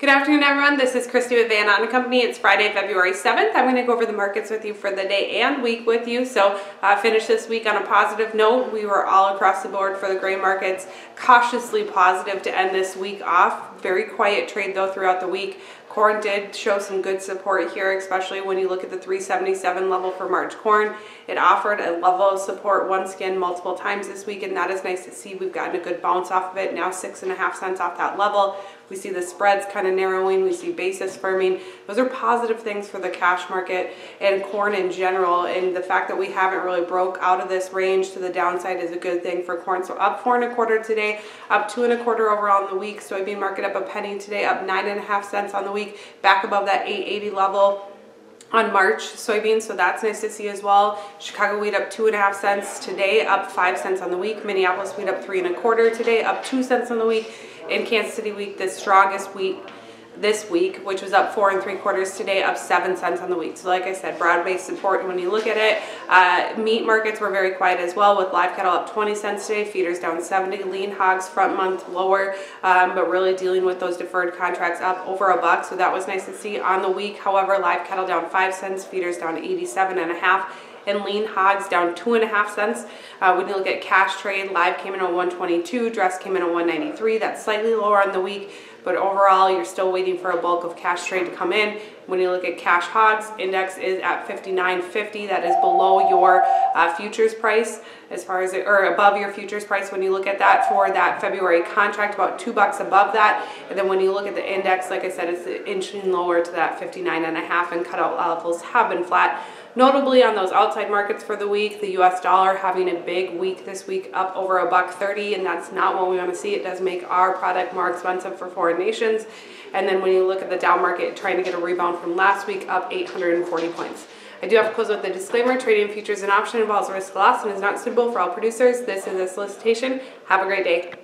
Good afternoon, everyone. This is Christy with Van Ahn and Company. It's Friday, February 7th. I'm going to go over the markets with you for the day and week with you. So, uh, finish this week on a positive note. We were all across the board for the gray markets, cautiously positive to end this week off. Very quiet trade though throughout the week. Corn did show some good support here, especially when you look at the 377 level for March corn. It offered a level of support once again multiple times this week, and that is nice to see. We've gotten a good bounce off of it, now six and a half cents off that level. We see the spreads kind of narrowing. We see basis firming. Those are positive things for the cash market and corn in general. And the fact that we haven't really broke out of this range to the downside is a good thing for corn. So up four and a quarter today, up two and a quarter overall in the week. Soybean market up a penny today, up nine and a half cents on the week, back above that 880 level on March soybeans, so that's nice to see as well. Chicago wheat up two and a half cents today, up five cents on the week. Minneapolis wheat up three and a quarter today, up two cents on the week. In Kansas City wheat, the strongest wheat this week, which was up four and three quarters today, up seven cents on the week. So like I said, broad-based support. when you look at it, uh, meat markets were very quiet as well with live cattle up 20 cents today, feeders down 70, lean hogs front month lower, um, but really dealing with those deferred contracts up over a buck. So that was nice to see on the week. However, live cattle down five cents, feeders down 87 and a half and lean hogs down two and a half cents. Uh, when you look at cash trade, live came in at 122, dress came in at 193. That's slightly lower on the week, but overall you're still waiting for a bulk of cash trade to come in. When you look at cash hogs, index is at 59.50. That is below your uh, futures price as far as it, or above your futures price when you look at that for that February contract, about two bucks above that. And then when you look at the index, like I said, it's inching lower to that 59 and a half and cutout levels have been flat. Notably on those outside markets for the week, the US dollar having a big week this week up over a buck 30 and that's not what we want to see. It does make our product more expensive for foreign nations. And then when you look at the Dow market trying to get a rebound from last week up 840 points. I do have to close with the disclaimer, trading futures and option involves risk loss and is not suitable for all producers. This is a solicitation. Have a great day.